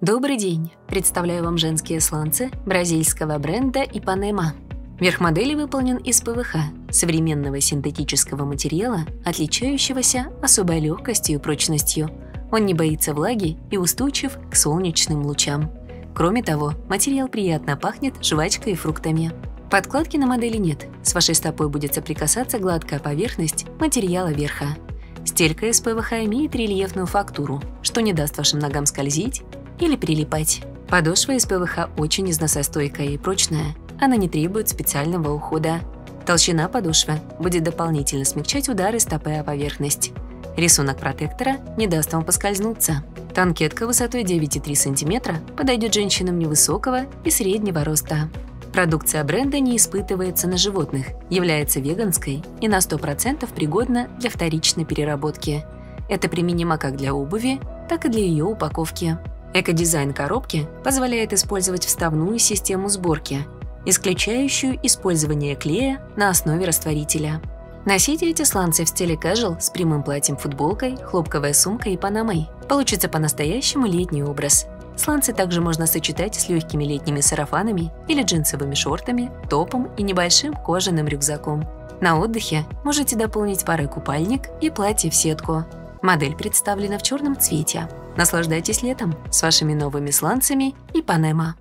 Добрый день! Представляю вам женские сланцы бразильского бренда Ipanema. Верх модели выполнен из ПВХ, современного синтетического материала, отличающегося особой легкостью и прочностью. Он не боится влаги и устойчив к солнечным лучам. Кроме того, материал приятно пахнет жвачкой и фруктами. Подкладки на модели нет. С вашей стопой будет соприкасаться гладкая поверхность материала верха. Стелька из ПВХ имеет рельефную фактуру, что не даст вашим ногам скользить или прилипать. Подошва из ПВХ очень износостойкая и прочная, она не требует специального ухода. Толщина подошвы будет дополнительно смягчать удары стопы о поверхность. Рисунок протектора не даст вам поскользнуться. Танкетка высотой 9,3 см подойдет женщинам невысокого и среднего роста. Продукция бренда не испытывается на животных, является веганской и на 100% пригодна для вторичной переработки. Это применимо как для обуви, так и для ее упаковки. Экодизайн коробки позволяет использовать вставную систему сборки, исключающую использование клея на основе растворителя. Носите эти сланцы в стиле casual с прямым платьем-футболкой, хлопковой сумкой и панамой. Получится по-настоящему летний образ. Сланцы также можно сочетать с легкими летними сарафанами или джинсовыми шортами, топом и небольшим кожаным рюкзаком. На отдыхе можете дополнить парой купальник и платье в сетку. Модель представлена в черном цвете. Наслаждайтесь летом с вашими новыми сланцами и Панема.